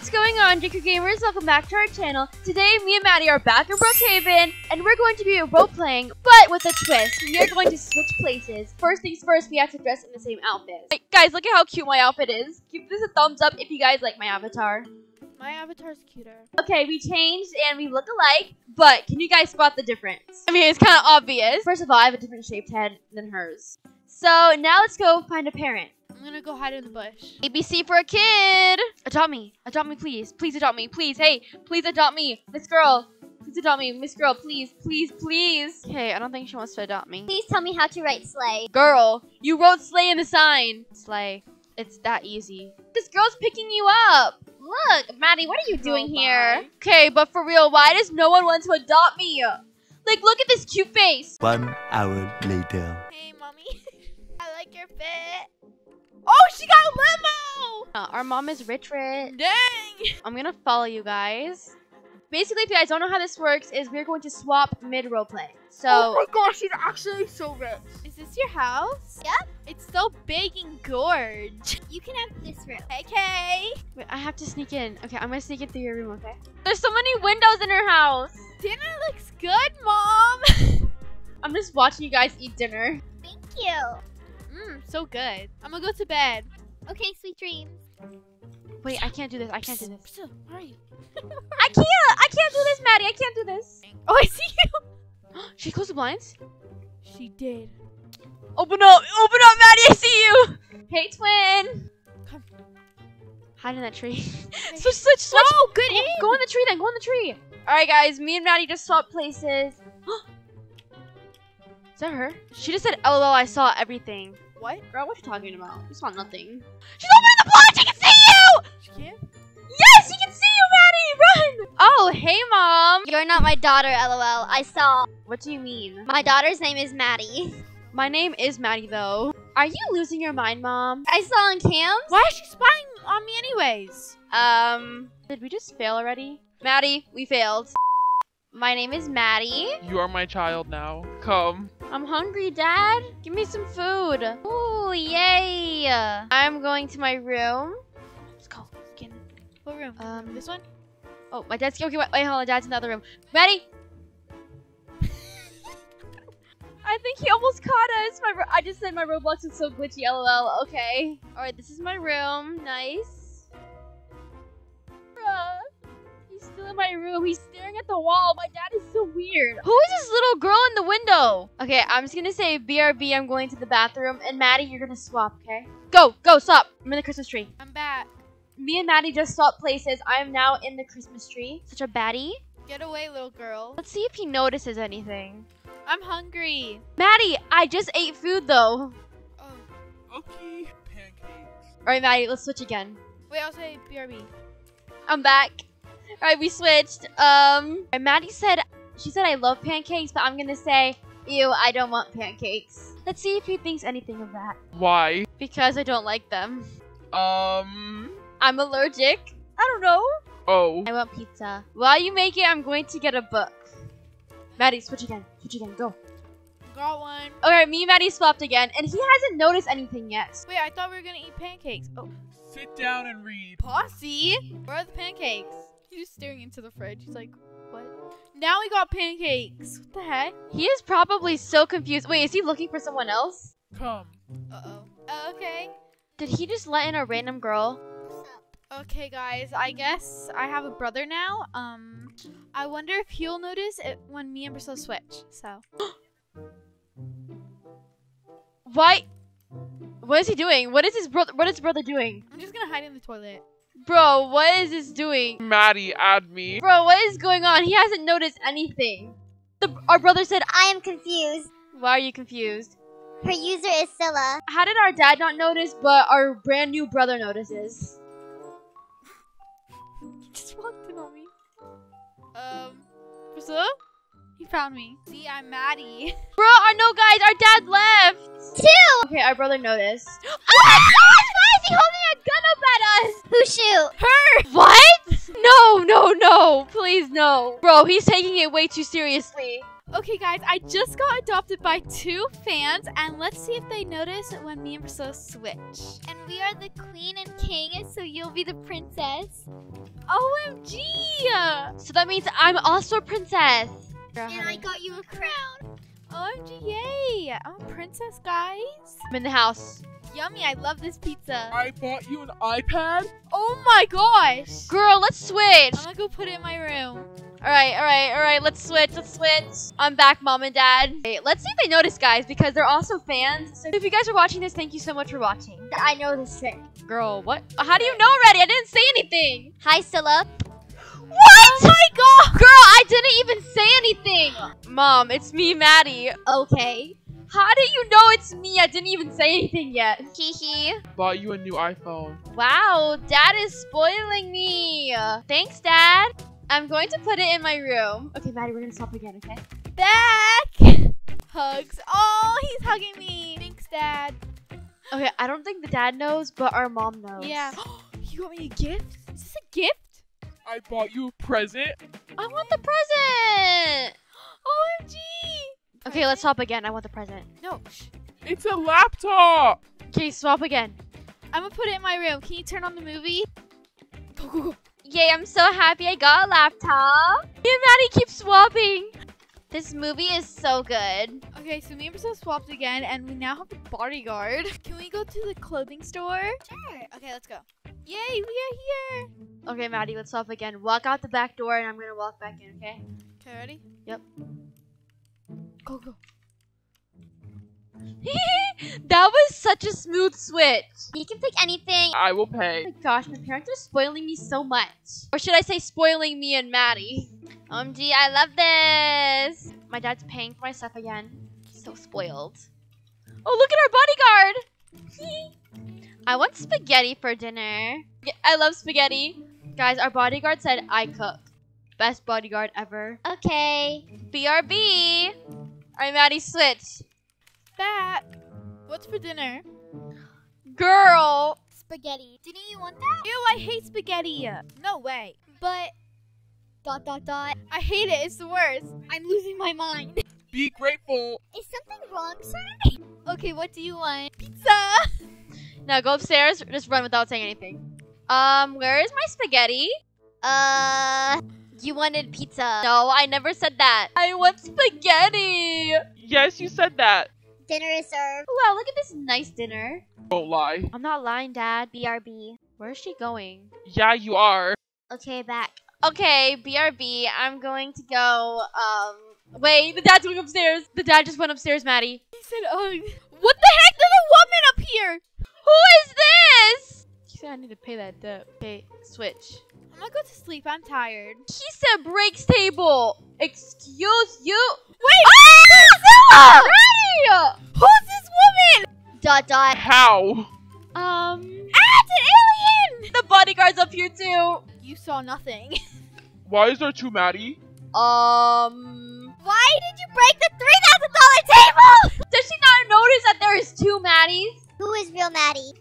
what's going on, JKrew Gamers? Welcome back to our channel. Today, me and Maddy are back in Brookhaven, and we're going to be role-playing, but with a twist. We are going to switch places. First things first, we have to dress in the same outfit. Hey, guys, look at how cute my outfit is. Give this a thumbs up if you guys like my avatar. My avatar's cuter. Okay, we changed and we look alike, but can you guys spot the difference? I mean, it's kind of obvious. First of all, I have a different shaped head than hers. So now let's go find a parent. I'm gonna go hide in the bush. ABC for a kid. Adopt me. Adopt me, please. Please adopt me. Please. Hey, please adopt me. Miss Girl. Please adopt me. Miss Girl, please. Please, please. Okay, I don't think she wants to adopt me. Please tell me how to write sleigh. Girl, you wrote slay in the sign. Slay. It's that easy. This girl's picking you up. Look, Maddy, what are you doing Girl, here? bye. Okay, but for real, why does no one want to adopt me? Like, look at this cute face. One hour later. Hey, mommy. I like your fit. Oh, she got a limo! Uh, our mom is rich, rich. Dang! I'm gonna follow you guys. Basically, if you guys don't know how this works, is we're going to swap mid role play. So oh my gosh, she's actually so rich. Is this your house? Yep. It's so big and gorge. You can have this room. Okay. wait, I have to sneak in. Okay, I'm gonna sneak in through your room. Okay. There's so many windows in her house. Dinner looks good, mom. I'm just watching you guys eat dinner. Thank you. Mmm, so good. I'm gonna go to bed. Okay, sweet dreams. Wait, I can't do this. I can't do this. Priscilla, where are you? I can't. I can't do this, Maddy. I can't do this. Oh, I see you. she closed the blinds. She did. Open up. Open up, Maddy. I see you. Hey, twin. Come. Hide in that tree. switch, switch, switch. Oh, good Go, aim. go in the tree then. Go in the tree. All right, guys. Me and Maddy just swapped places. Is that her? She just said, "LOL." I saw everything. What? Girl, what are you talking about? You saw nothing. She's opening the blind. She can see you. She can't? Yes, she can see you, Maddy. Run. Oh, hey, mom. You're not my daughter, lol. I saw. What do you mean? My daughter's name is Maddy. My name is Maddy, though. Are you losing your mind, mom? I saw on cams. Why is she spying on me anyways? Um, did we just fail already? Maddy, we failed. My name is Maddy. You are my child now. Come. I'm hungry, Dad. Give me some food. Ooh, yay. I'm going to my room. Let's go. Get in. What room? Um, this one? oh, my dad's, okay, wait, wait, hold on. Dad's in the other room. Ready? I think he almost caught us. My, I just said my Roblox is so glitchy, lol. Okay. All right, this is my room. Nice. Still in my room. He's staring at the wall. My dad is so weird. Who is this little girl in the window? Okay, I'm just gonna say BRB. I'm going to the bathroom. And Maddy, you're gonna swap, okay? Go, go, stop. I'm in the Christmas tree. I'm back. Me and Maddy just swapped places. I am now in the Christmas tree. Such a baddie. Get away, little girl. Let's see if he notices anything. I'm hungry. Maddy, I just ate food though. Oh, Okay. Pancakes. All right, Maddy, let's switch again. wait, I'll say BRB. I'm back. All right, we switched. Um, Maddy said she said I love pancakes, but I'm gonna say, ew, I don't want pancakes. Let's see if he thinks anything of that. Why? Because I don't like them. Um. I'm allergic. I don't know. Oh. I want pizza. While you make it, I'm going to get a book. Maddy, switch again. Switch again. Go. Got one. Okay, me and Maddy swapped again, and he hasn't noticed anything yet. Wait, I thought we were gonna eat pancakes. Oh, Sit down and read. Posse? Where are the pancakes? He's just staring into the fridge. He's like, what? Now we got pancakes. What the heck? He is probably so confused. Wait, is he looking for someone else? Come. Uh-oh. Uh, okay. Did he just let in a random girl? Okay, guys. I guess I have a brother now. Um, I wonder if he'll notice it when me and Priscilla switch. So, Why? What is he doing? What is his brother? What is his brother doing? I'm just gonna hide in the toilet. Bro, what is this doing? Maddy, add me. Bro, what is going on? He hasn't noticed anything. The, our brother said, I am confused. "Why are you confused?" Her user is Cilla. How did our dad not notice, but our brand new brother notices? He just walked in on me. Um, Priscilla? He found me. See, I'm Maddy. Bro, I know, guys. Our dad left. Two! Okay, our brother noticed. Oh my gosh! Why is he holding a gun up Who shoot? Her! What? No, no, no. Please, no. Bro, he's taking it way too seriously. Okay, guys, I just got adopted by two fans, and let's see if they notice when me and Priscilla switch. And we are the queen and king, so you'll be the princess. OMG! So that means I'm also a princess. And I got you a crown. OMG, yay! I'm a princess, guys. I'm in the house. Yummy, I love this pizza. I bought you an iPad? Oh my gosh! Girl, let's switch. I'm gonna go put it in my room. All right, all right, all right. Let's switch. Let's switch. I'm back, mom and dad. Okay, let's see if they notice, guys, because they're also fans. So if you guys are watching this, thank you so much for watching. I know this trick. Girl, what? Uh, how do you know already? I didn't say anything. Hi, Cilla. What? Oh my god! Girl, I didn't even say anything. Mom, it's me, Maddy. Okay. How do you know it's me? I didn't even say anything yet. Hee hee. Bought you a new iPhone. Wow, dad is spoiling me. Thanks, dad. I'm going to put it in my room. Okay, Maddy, we're gonna stop again, okay? Back! Hugs. Oh, he's hugging me. Thanks, Dad. Okay, I don't think the dad knows, but our mom knows. Yeah. you got me a gift? Is this a gift? I bought you a present. I want the present. OMG! Okay, let's swap again. I want the present. No. It's a laptop. Okay, swap again. I'm gonna put it in my room. Can you turn on the movie? Go, go, go. Yay, I'm so happy I got a laptop. Me and Maddy keep swapping. This movie is so good. Okay, so me and Priscilla swapped again, and we now have a bodyguard. Can we go to the clothing store? Sure. Okay, let's go. Yay, we are here. Okay, Maddy, let's swap again. Walk out the back door and I'm gonna walk back in, okay? Okay, ready? Yep. Go, go. that was such a smooth switch. You can pick anything. I will Oh pay. my gosh, my parents are spoiling me so much. Or should I say spoiling me and Maddy? Um, OMG, I love this. My dad's paying for my stuff again. So spoiled. Oh, look at our bodyguard. I want spaghetti for dinner. I love spaghetti. Guys, our bodyguard said I cook. Best bodyguard ever. Okay. BRB. Alright, Maddy, switch. Back. What's for dinner? Girl. Spaghetti. Didn't you want that? Ew, I hate spaghetti. No way. But. Dot dot dot. I hate it. It's the worst. I'm losing my mind. Be grateful. Is something wrong, sir? Okay, what do you want? Pizza. Now go upstairs. Just run without saying anything. Um, where is my spaghetti? Uh. You wanted pizza. No, I never said that. I want spaghetti. Yes, you said that. Dinner is served. Wow, look at this nice dinner. Don't lie. I'm not lying, Dad. BRB. Where is she going? Yeah, you are. Okay, back. Okay, BRB. I'm going to go. Um, wait, the dad's going upstairs. The dad just went upstairs, Maddy. He said, "Oh, what the heck? There's a woman up here." Who is this? He said I need to pay that debt. Okay, switch. I'm gonna go to sleep. I'm tired. He said breaks table. Excuse you. Wait, Ah! who's this woman? Dot dot. How? Um, Ah, it's an alien. the bodyguard's up here too. You saw nothing. Why is there two Maddy? Um, Why did you break the three thousand dollar table? does she not notice that there is two Maddys? Who is real Maddy?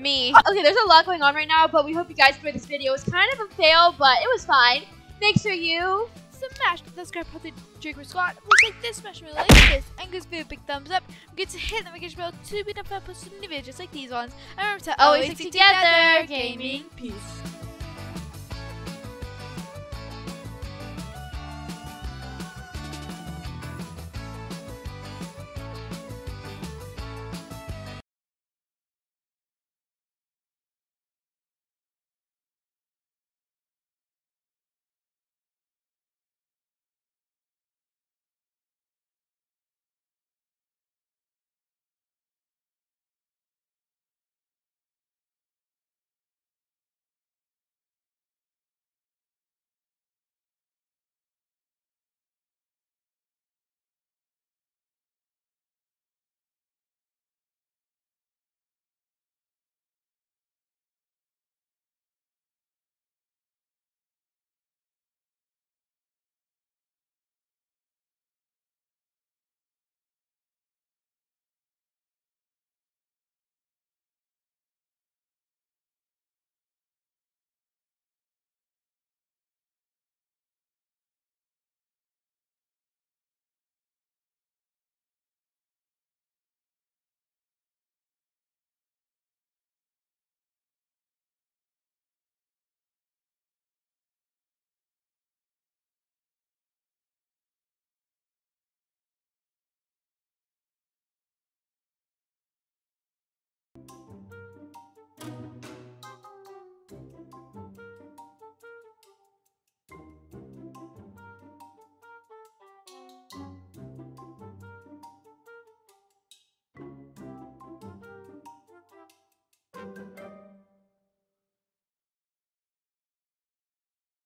Me. Okay, there's a lot going on right now, but we hope you guys enjoyed this video. It was kind of a fail, but it was fine. Make sure you Smash the subscribe button, JKrew Squad. Looks like this, smash me like this, and give us a big thumbs up. Get to hit the notification bell to be notified post new videos just like these ones. And remember to Always always stick together, together, gaming. Peace.